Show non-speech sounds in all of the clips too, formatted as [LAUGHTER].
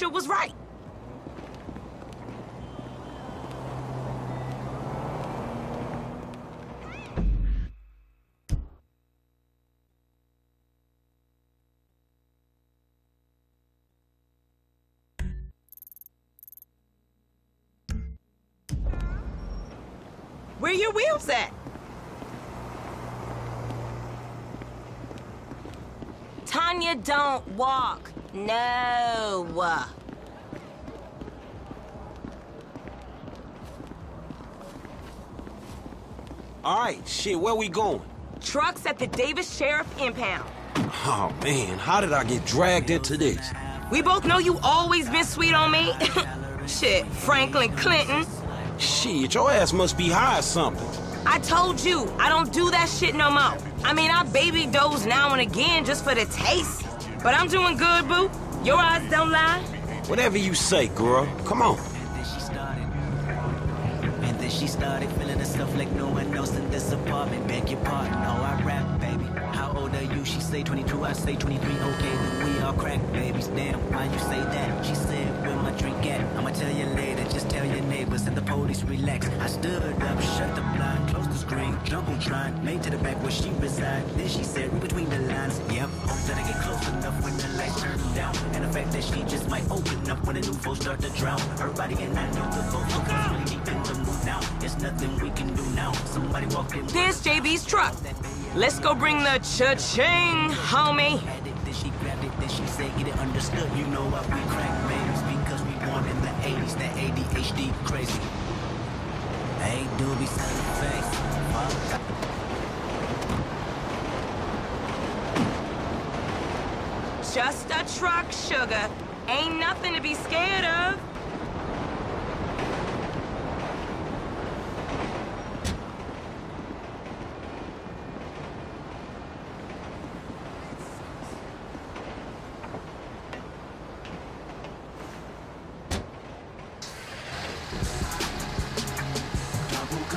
Aisha was right. Where your wheels at? Tonya, don't walk. No. All right, shit, where we going? Trucks at the Davis Sheriff Impound. Oh, man, how did I get dragged into this? We both know you always been sweet on me. [LAUGHS] Shit, Franklin Clinton. Shit, your ass must be high or something. I told you, I don't do that shit no more. I mean, I baby doze now and again just for the taste. But I'm doing good, boo. Your eyes don't lie. Whatever you say, girl. Come on. then she started. And then she started feeling herself like no one else in this apartment. Beg your pardon, oh, I rap, baby. How old are you? She say 22, I say 23. Okay, then we all crack babies. Damn, why you say that? She said, where my drink at? I'ma tell you later, just tell your neighbors and the police relax. I stood up, shut the blind, closed the screen, jumbotron, made to the back where she reside. Then she said, read between the lines, yep. Hope that I get close enough when the lights turn down. And the fact that she just might open up when the new folks start to drown. Her body and I know the folks look really deep in the mood now. There's nothing we can do now. Somebody walk in. There's JB's truck. Let's go bring the cha-ching, homie. Then she grabbed it, then she said, get it understood. You know why we crack babies because we born in the 80s, that ADHD crazy. Hey, doobie, selling face. Just a truck, sugar. Ain't nothing to be scared of.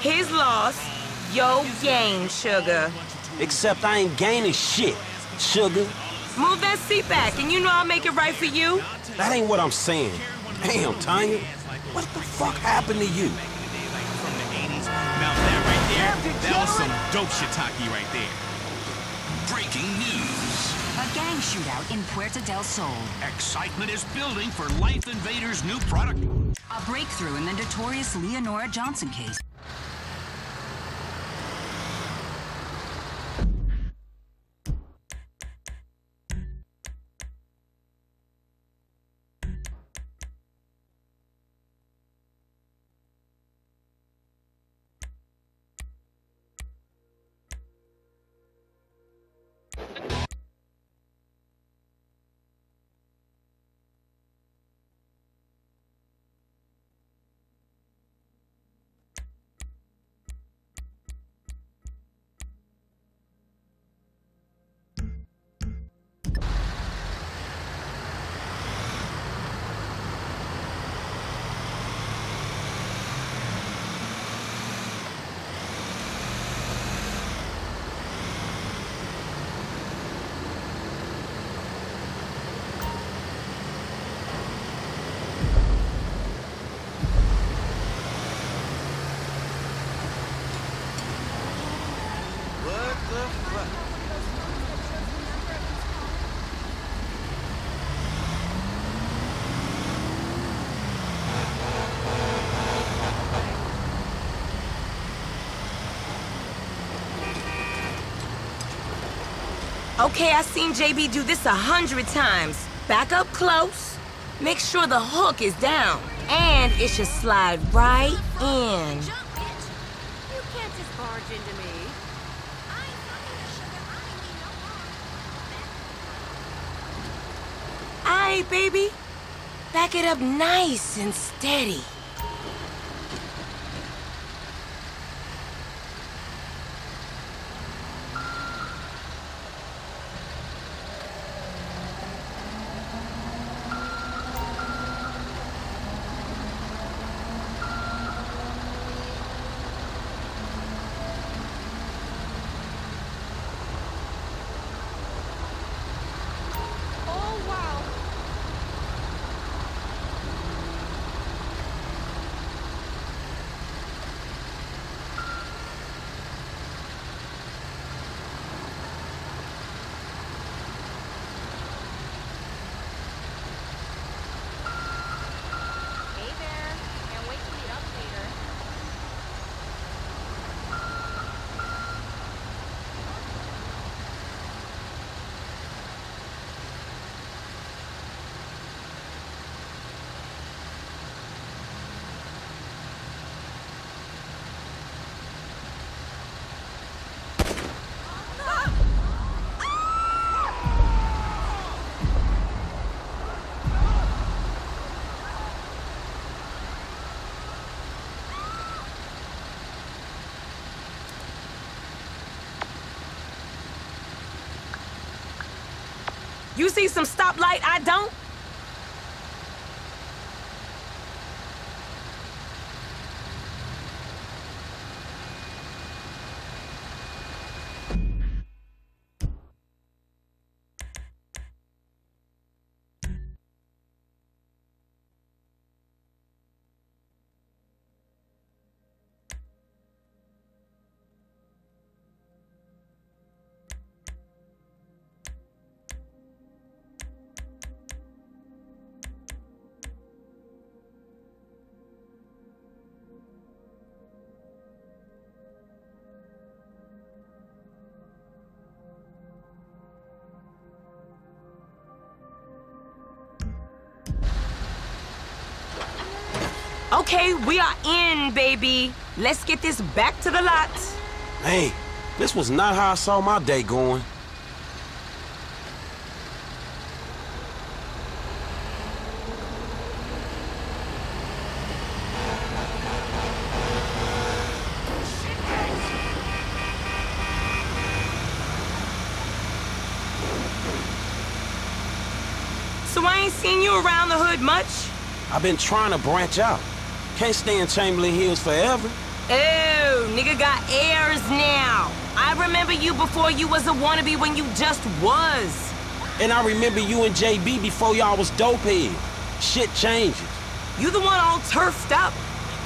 His loss, yo gain, sugar. Except I ain't gaining shit, sugar. Move that seat back, and you know I'll make it right for you. That ain't what I'm saying. Damn, Tonya. What the fuck happened to you? from the 80s. Now that there, that was some dope shiitake right there. Breaking news. A gang shootout in Puerto del Sol. Excitement is building for Lifeinvader's new product. A breakthrough in the notorious Leonora Johnson case. Okay, I've seen JB do this a hundred times. Back up close. Make sure the hook is down. And it should slide right in. Jump, bitch! You can't just barge into me. I ain't fucking with sugar. I ain't mean no harm. Aight, baby. Back it up nice and steady. Oh, wow. Hey there. Can't wait to meet up later. You see some stoplight I don't? Okay, we are in, baby. Let's get this back to the lot. Hey, this was not how I saw my day going. So I ain't seen you around the hood much? I've been trying to branch out. Can't stay in Chamberlain Hills forever. Oh, nigga got airs now. I remember you before you was a wannabe when you just was. And I remember you and JB before y'all was dope heads. Shit changes. You the one all turfed up.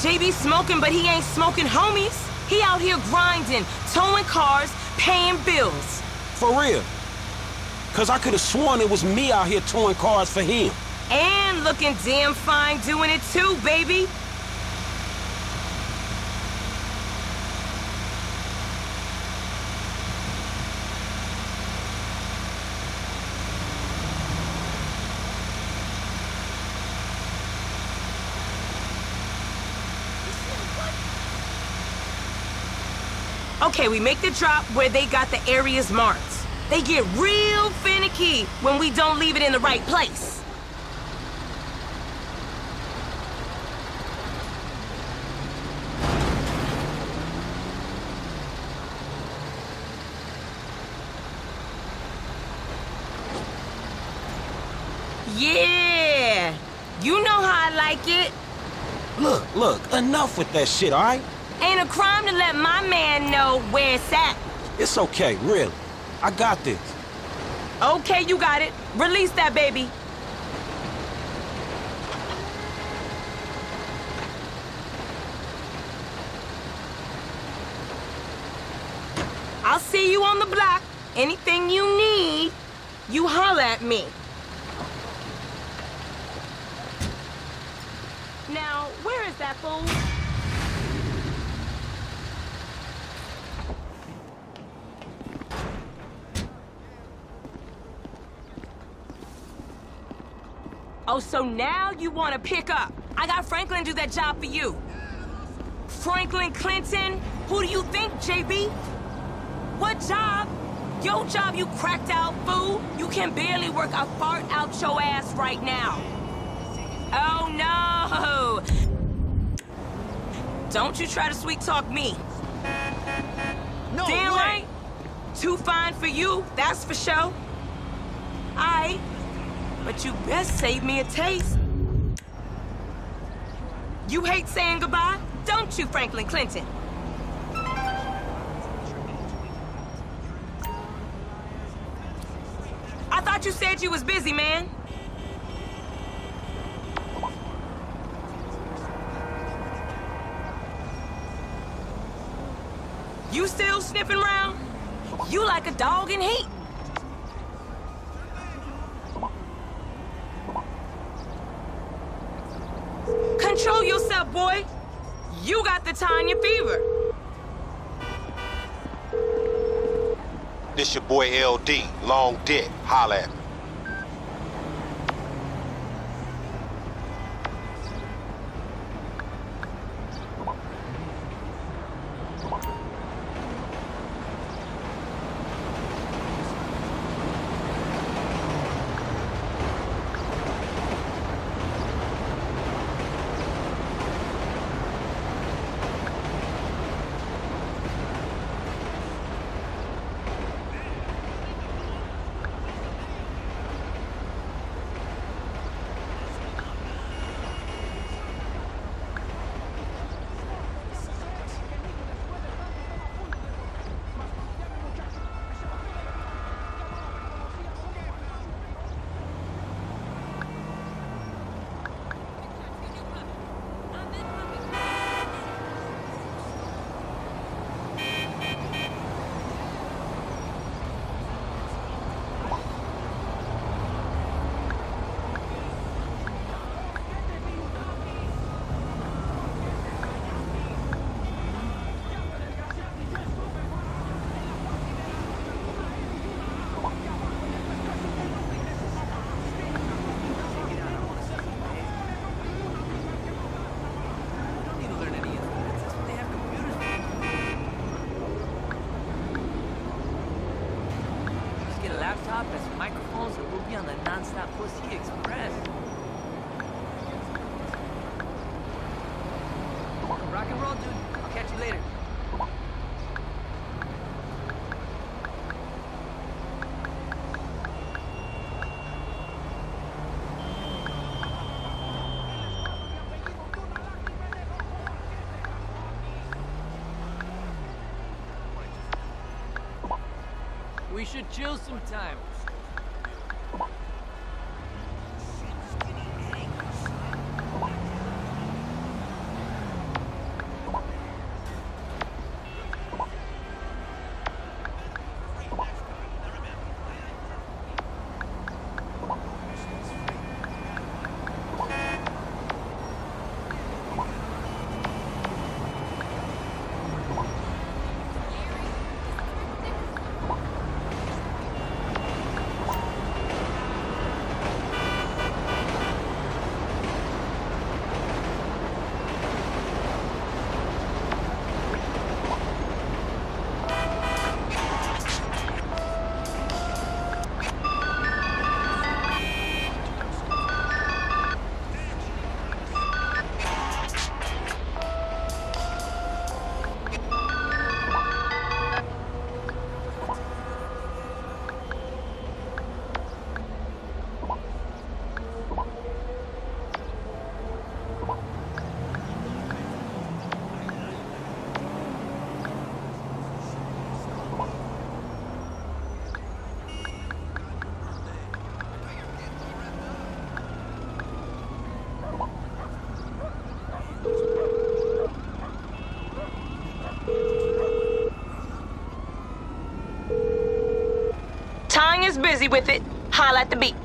JB smoking, but he ain't smoking homies. He out here grinding, towing cars, paying bills. For real. Cause I could have sworn it was me out here towing cars for him. And looking damn fine doing it too, baby. Okay, we make the drop where they got the areas marked. They get real finicky when we don't leave it in the right place. Yeah! You know how I like it. Look, look, enough with that shit, all right? Ain't a crime to let my man know where it's at. It's okay, really. I got this. Okay, you got it. Release that baby. I'll see you on the block. Anything you need, you holler at me. Now, where is that fool? Oh, so now you want to pick up. I got Franklin do that job for you. Franklin Clinton? Who do you think, JB? What job? Your job, you cracked out fool. You can barely work a fart out your ass right now. Oh no! Don't you try to sweet talk me. No Damn way. right. Too fine for you, that's for sure. Aight. But you best save me a taste. You hate saying goodbye, don't you, Franklin Clinton? I thought you said you was busy, man. You still sniffing around? You like a dog in heat. Control yourself, boy. You got the Tonya fever. This your boy LD, Long Dick. Holla at me. We should chill sometime. Busy with it. Holla at the beat.